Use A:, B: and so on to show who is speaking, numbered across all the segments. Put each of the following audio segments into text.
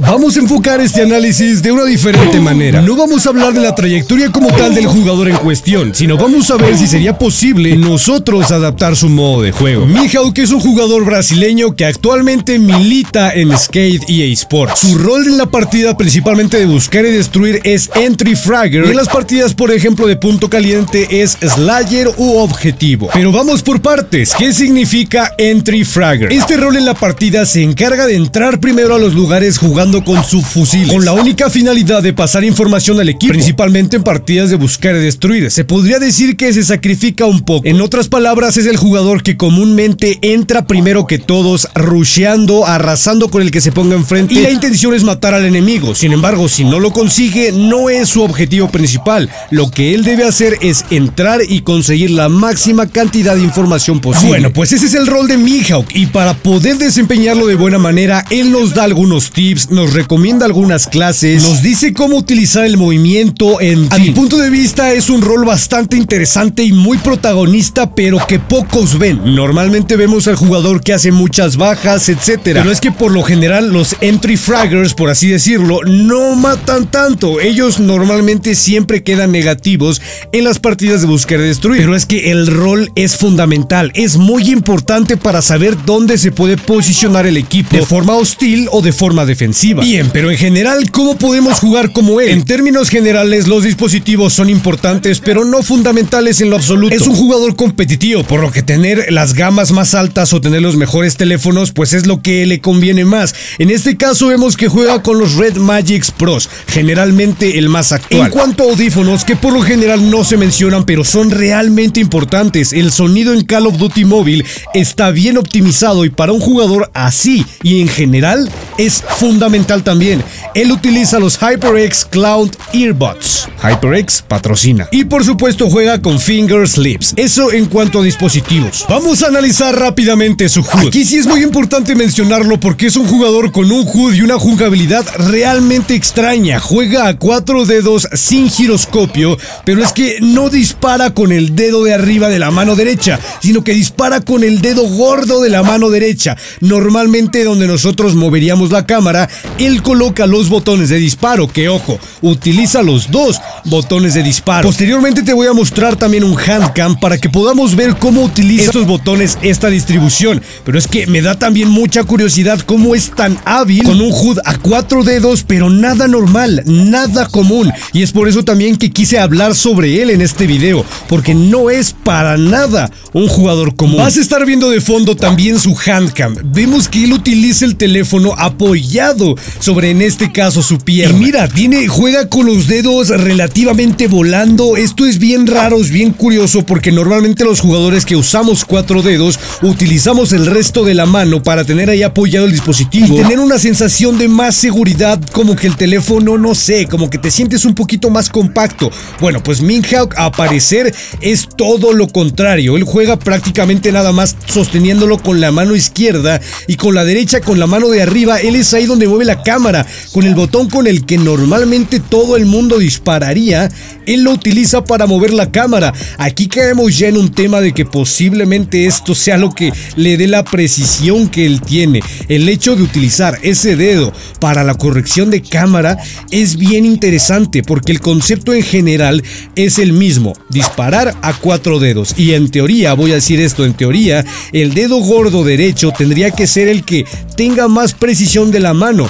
A: Vamos a enfocar este análisis de una diferente manera. No vamos a hablar de la trayectoria como tal del jugador en cuestión, sino vamos a ver si sería posible nosotros adaptar su modo de juego. Mihawk es un jugador brasileño que actualmente milita en Skate EA Sports. Su rol en la partida principalmente de buscar y destruir es Entry Fragger y en las partidas por ejemplo de punto caliente es Slayer u Objetivo. Pero vamos por partes. ¿Qué significa Entry Fragger? Este rol en la partida se encarga de entrar primero a los lugares jugando con su fusil, con la única finalidad de pasar información al equipo, principalmente en partidas de buscar y destruir. Se podría decir que se sacrifica un poco. En otras palabras, es el jugador que comúnmente entra primero que todos, rusheando, arrasando con el que se ponga enfrente, y la intención es matar al enemigo. Sin embargo, si no lo consigue, no es su objetivo principal. Lo que él debe hacer es entrar y conseguir la máxima cantidad de información posible. Bueno, pues ese es el rol de Mihawk, y para poder desempeñarlo de buena manera, él nos da algunos tips, nos recomienda algunas clases, nos dice cómo utilizar el movimiento, en A mi punto de vista es un rol bastante interesante y muy protagonista, pero que pocos ven. Normalmente vemos al jugador que hace muchas bajas, etcétera. Pero es que por lo general los entry fraggers, por así decirlo, no matan tanto. Ellos normalmente siempre quedan negativos en las partidas de buscar y destruir. Pero es que el rol es fundamental, es muy importante para saber dónde se puede posicionar el equipo de forma hostil o de forma defensiva. Bien, pero en general, ¿cómo podemos jugar como él? En términos generales, los dispositivos son importantes, pero no fundamentales en lo absoluto. Es un jugador competitivo, por lo que tener las gamas más altas o tener los mejores teléfonos, pues es lo que le conviene más. En este caso vemos que juega con los Red Magic Pros, generalmente el más actual. En cuanto a audífonos, que por lo general no se mencionan, pero son realmente importantes, el sonido en Call of Duty Mobile está bien optimizado y para un jugador así y en general es fundamental también. Él utiliza los HyperX Cloud Earbuds. HyperX patrocina. Y por supuesto juega con Finger Slips. Eso en cuanto a dispositivos. Vamos a analizar rápidamente su HUD. Aquí sí es muy importante mencionarlo porque es un jugador con un HUD y una jugabilidad realmente extraña. Juega a cuatro dedos sin giroscopio, pero es que no dispara con el dedo de arriba de la mano derecha, sino que dispara con el dedo gordo de la mano derecha. Normalmente donde nosotros moveríamos la cámara él coloca los botones de disparo, que ojo, utiliza los dos botones de disparo. Posteriormente te voy a mostrar también un handcam para que podamos ver cómo utiliza estos botones esta distribución. Pero es que me da también mucha curiosidad cómo es tan hábil con un HUD a cuatro dedos, pero nada normal, nada común. Y es por eso también que quise hablar sobre él en este video, porque no es para nada un jugador común. Vas a estar viendo de fondo también su handcam. Vemos que él utiliza el teléfono apoyado sobre en este caso su pierna. Y mira, tiene, juega con los dedos relativamente volando. Esto es bien raro, es bien curioso porque normalmente los jugadores que usamos cuatro dedos utilizamos el resto de la mano para tener ahí apoyado el dispositivo y tener una sensación de más seguridad, como que el teléfono, no sé, como que te sientes un poquito más compacto. Bueno, pues Minhawk a parecer es todo lo contrario. Él juega prácticamente nada más sosteniéndolo con la mano izquierda y con la derecha con la mano de arriba. Él es ahí donde mueve la cámara con el botón con el que normalmente todo el mundo dispararía, él lo utiliza para mover la cámara. Aquí caemos ya en un tema de que posiblemente esto sea lo que le dé la precisión que él tiene. El hecho de utilizar ese dedo para la corrección de cámara es bien interesante porque el concepto en general es el mismo, disparar a cuatro dedos. Y en teoría, voy a decir esto, en teoría, el dedo gordo derecho tendría que ser el que tenga más precisión de la mano,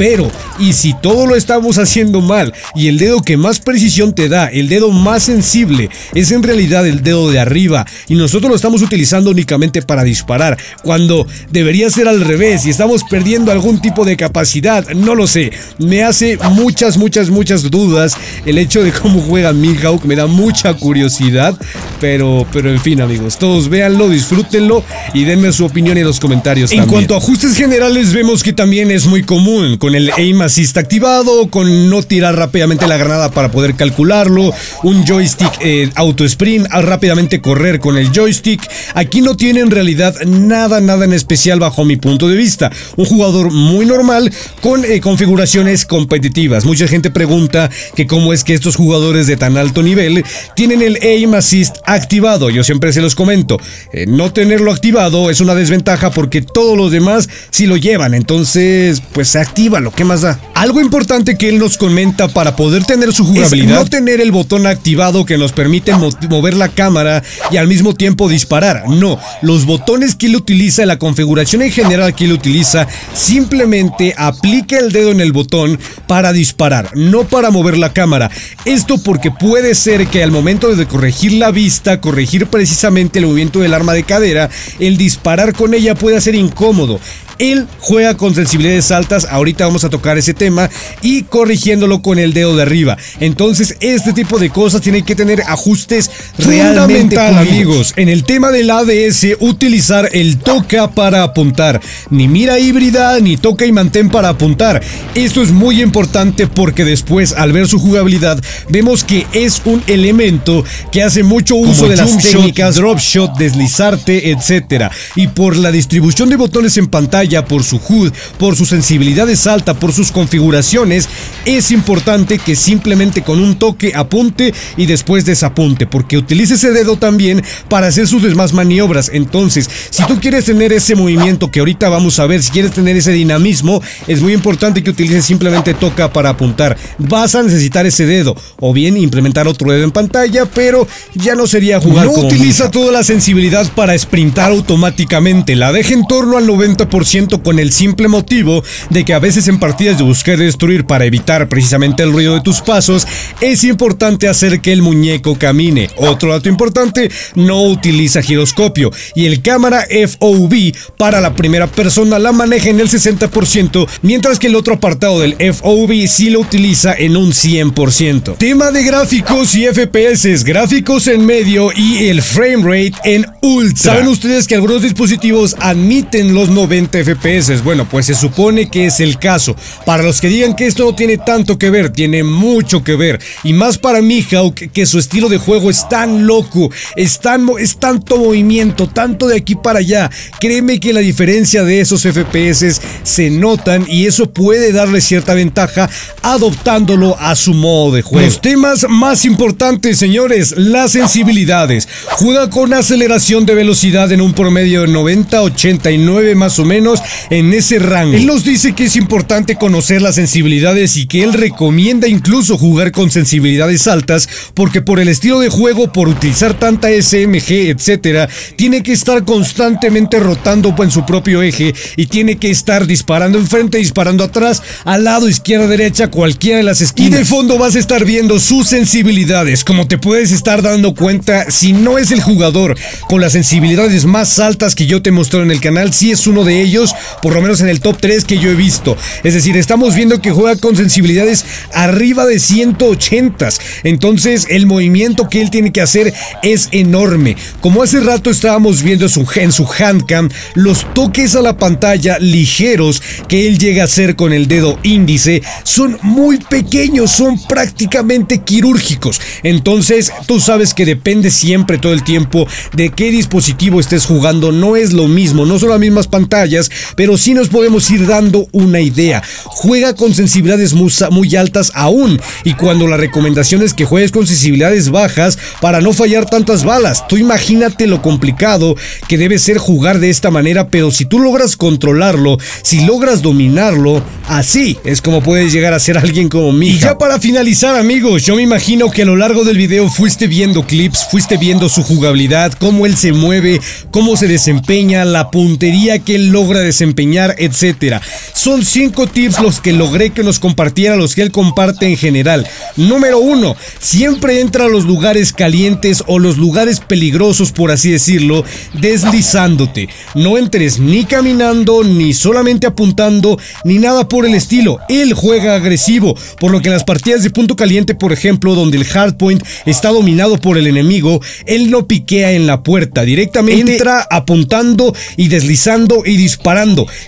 A: pero, ¿y si todo lo estamos haciendo mal y el dedo que más precisión te da, el dedo más sensible, es en realidad el dedo de arriba y nosotros lo estamos utilizando únicamente para disparar, cuando debería ser al revés y estamos perdiendo algún tipo de capacidad? No lo sé. Me hace muchas, muchas, muchas dudas el hecho de cómo juega Mihawk, me da mucha curiosidad, pero, pero en fin, amigos, todos véanlo, disfrútenlo y denme su opinión en los comentarios. En cuanto a ajustes generales, vemos que también es muy común con el aim assist activado, con no tirar rápidamente la granada para poder calcularlo, un joystick eh, auto sprint, a rápidamente correr con el joystick. Aquí no tiene en realidad nada, nada en especial bajo mi punto de vista. Un jugador muy normal con eh, configuraciones competitivas. Mucha gente pregunta que cómo es que estos jugadores de tan alto nivel tienen el aim assist activado. Yo siempre se los comento. Eh, no tenerlo activado es una desventaja porque todos los demás sí lo llevan. Entonces, pues se activa ¿qué más da? Algo importante que él nos comenta para poder tener su jugabilidad, no tener el botón activado que nos permite mover la cámara y al mismo tiempo disparar. No, los botones que él utiliza, la configuración en general que él utiliza, simplemente aplica el dedo en el botón para disparar, no para mover la cámara. Esto porque puede ser que al momento de corregir la vista, corregir precisamente el movimiento del arma de cadera, el disparar con ella puede ser incómodo. Él juega con sensibilidades altas, ahorita vamos a tocar ese tema, y corrigiéndolo con el dedo de arriba. Entonces, este tipo de cosas tienen que tener ajustes realmente amigos. En el tema del ADS, utilizar el toca para apuntar. Ni mira híbrida, ni toca y mantén para apuntar. Esto es muy importante porque después, al ver su jugabilidad, vemos que es un elemento que hace mucho uso de las técnicas drop shot, deslizarte, etc. Y por la distribución de botones en pantalla, por su HUD, por su sensibilidad alta, por sus configuraciones, es importante que simplemente con un toque apunte y después desapunte, porque utilice ese dedo también para hacer sus demás maniobras. Entonces, si tú quieres tener ese movimiento que ahorita vamos a ver, si quieres tener ese dinamismo, es muy importante que utilices simplemente toca para apuntar. Vas a necesitar ese dedo, o bien implementar otro dedo en pantalla, pero ya no sería jugar No utiliza toda la sensibilidad para sprintar automáticamente, la deja en torno al 90% con el simple motivo de que a veces en partidas de buscar y destruir para evitar precisamente el ruido de tus pasos, es importante hacer que el muñeco camine. Otro dato importante, no utiliza giroscopio y el cámara FOV para la primera persona la maneja en el 60%, mientras que el otro apartado del FOV sí lo utiliza en un 100%. Tema de gráficos y FPS, gráficos en medio y el frame rate en ultra. Saben ustedes que algunos dispositivos admiten los 90 FPS FPS. Bueno, pues se supone que es el caso. Para los que digan que esto no tiene tanto que ver, tiene mucho que ver. Y más para Mihawk, que su estilo de juego es tan loco, es, es tanto movimiento, tanto de aquí para allá. Créeme que la diferencia de esos FPS se notan y eso puede darle cierta ventaja adoptándolo a su modo de juego. Los temas más importantes, señores, las sensibilidades. Juega con aceleración de velocidad en un promedio de 90-89 más o menos en ese rango. Él nos dice que es importante conocer las sensibilidades y que él recomienda incluso jugar con sensibilidades altas porque por el estilo de juego, por utilizar tanta SMG, etcétera, tiene que estar constantemente rotando en su propio eje y tiene que estar disparando enfrente, disparando atrás, al lado, izquierda, derecha, cualquiera de las esquinas. Y de fondo vas a estar viendo sus sensibilidades, como te puedes estar dando cuenta, si no es el jugador con las sensibilidades más altas que yo te mostré en el canal, si es uno de ellos, por lo menos en el top 3 que yo he visto. Es decir, estamos viendo que juega con sensibilidades arriba de 180. Entonces, el movimiento que él tiene que hacer es enorme. Como hace rato estábamos viendo en su, en su handcam, los toques a la pantalla ligeros que él llega a hacer con el dedo índice son muy pequeños, son prácticamente quirúrgicos. Entonces, tú sabes que depende siempre todo el tiempo de qué dispositivo estés jugando. No es lo mismo, no son las mismas pantallas, pero sí nos podemos ir dando una idea. Juega con sensibilidades muy, altas aún y cuando la recomendación es que juegues con sensibilidades bajas para no fallar tantas balas. Tú imagínate lo complicado que debe ser jugar de esta manera, pero si tú logras controlarlo, si logras dominarlo, así es como puedes llegar a ser alguien como mí. Y ya para finalizar amigos, yo me imagino que a lo largo del video fuiste viendo clips, fuiste viendo su jugabilidad, cómo él se mueve, cómo se desempeña, la puntería que él logra desempeñar, etcétera. Son cinco tips los que logré que nos compartiera, los que él comparte en general. Número uno, siempre entra a los lugares calientes o los lugares peligrosos, por así decirlo, deslizándote. No entres ni caminando, ni solamente apuntando, ni nada por el estilo. Él juega agresivo, por lo que en las partidas de punto caliente, por ejemplo, donde el hardpoint está dominado por el enemigo, él no piquea en la puerta, directamente entra apuntando y deslizando y disparando.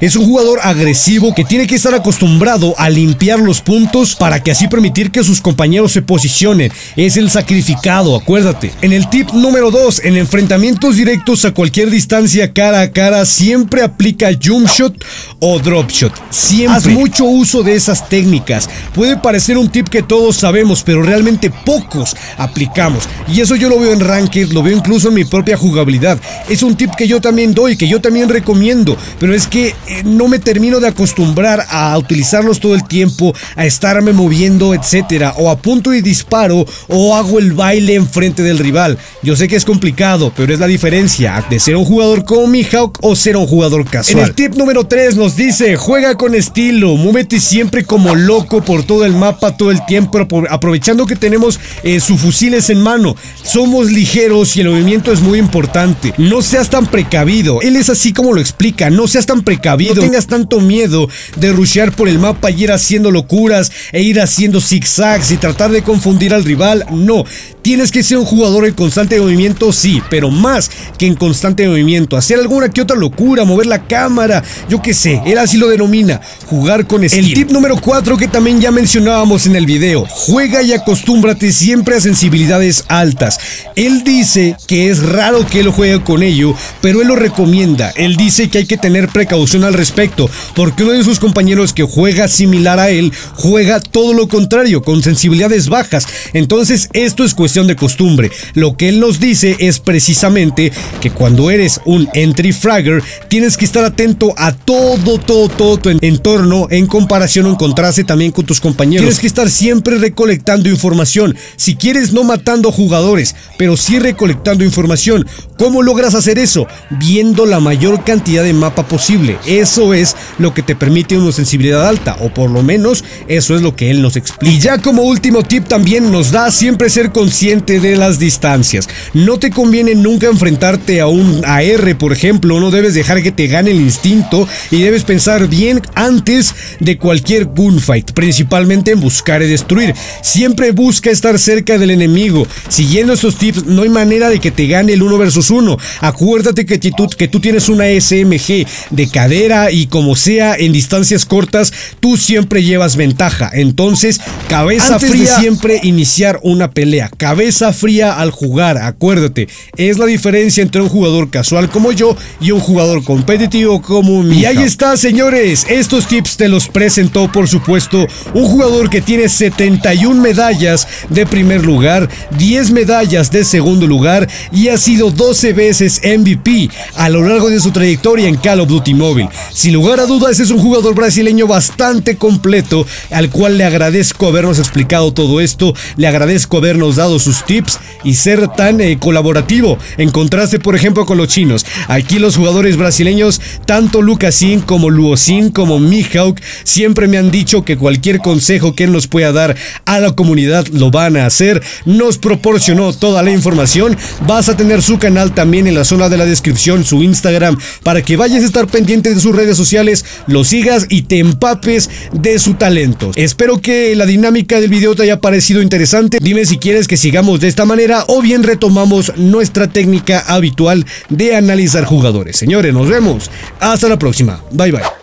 A: Es un jugador agresivo que tiene que estar acostumbrado a limpiar los puntos para que así permitir que sus compañeros se posicionen. Es el sacrificado, acuérdate. En el tip número 2, en enfrentamientos directos a cualquier distancia cara a cara, siempre aplica jump shot o drop shot. Siempre. Haz mucho uso de esas técnicas. Puede parecer un tip que todos sabemos, pero realmente pocos aplicamos. Y eso yo lo veo en Ranked, lo veo incluso en mi propia jugabilidad. Es un tip que yo también doy, que yo también recomiendo, pero pero es que eh, no me termino de acostumbrar a utilizarlos todo el tiempo, a estarme moviendo, etcétera, o a punto de disparo o hago el baile enfrente del rival. Yo sé que es complicado, pero es la diferencia de ser un jugador como Mihawk o ser un jugador casual. En el tip número 3 nos dice, juega con estilo, muévete siempre como loco por todo el mapa todo el tiempo, aprovechando que tenemos eh, sus fusiles en mano. Somos ligeros y el movimiento es muy importante. No seas tan precavido. Él es así como lo explica, no seas tan precavido, no tengas tanto miedo de rushear por el mapa y ir haciendo locuras e ir haciendo zigzags y tratar de confundir al rival. No, Tienes que ser un jugador en constante movimiento, sí, pero más que en constante movimiento. Hacer alguna que otra locura, mover la cámara, yo qué sé, él así lo denomina, jugar con estilo. El tip número 4 que también ya mencionábamos en el video, juega y acostúmbrate siempre a sensibilidades altas. Él dice que es raro que él juegue con ello, pero él lo recomienda. Él dice que hay que tener precaución al respecto, porque uno de sus compañeros que juega similar a él, juega todo lo contrario, con sensibilidades bajas. Entonces esto es cuestión de costumbre. Lo que él nos dice es precisamente que cuando eres un entry fragger, tienes que estar atento a todo, todo, todo tu entorno en comparación o en contraste también con tus compañeros. Tienes que estar siempre recolectando información. Si quieres, no matando jugadores, pero sí recolectando información. ¿Cómo logras hacer eso? Viendo la mayor cantidad de mapa posible. Eso es lo que te permite una sensibilidad alta, o por lo menos eso es lo que él nos explica. Y ya como último tip también nos da siempre ser consciente de las distancias. No te conviene nunca enfrentarte a un AR, por ejemplo, no debes dejar que te gane el instinto y debes pensar bien antes de cualquier gunfight, principalmente en buscar y destruir. Siempre busca estar cerca del enemigo. Siguiendo estos tips, no hay manera de que te gane el 1 versus 1. Acuérdate que que tú tienes una SMG de cadera y como sea en distancias cortas, tú siempre llevas ventaja. Entonces, cabeza fría, siempre iniciar una pelea cabeza fría al jugar, acuérdate, es la diferencia entre un jugador casual como yo y un jugador competitivo como mi. Y ahí está, señores, estos tips te los presentó, por supuesto, un jugador que tiene 71 medallas de primer lugar, 10 medallas de segundo lugar y ha sido 12 veces MVP a lo largo de su trayectoria en Call of Duty Mobile. Sin lugar a dudas, es un jugador brasileño bastante completo, al cual le agradezco habernos explicado todo esto, le agradezco habernos dado sus tips y ser tan eh, colaborativo en contraste por ejemplo con los chinos. Aquí los jugadores brasileños, tanto Lucasin como Luosin como Mihawk, siempre me han dicho que cualquier consejo que él nos pueda dar a la comunidad lo van a hacer. Nos proporcionó toda la información. Vas a tener su canal también en la zona de la descripción, su Instagram, para que vayas a estar pendiente de sus redes sociales, lo sigas y te empapes de su talento. Espero que la dinámica del video te haya parecido interesante. Dime si quieres que sigamos de esta manera o bien retomamos nuestra técnica habitual de analizar jugadores. Señores, nos vemos. Hasta la próxima. Bye bye.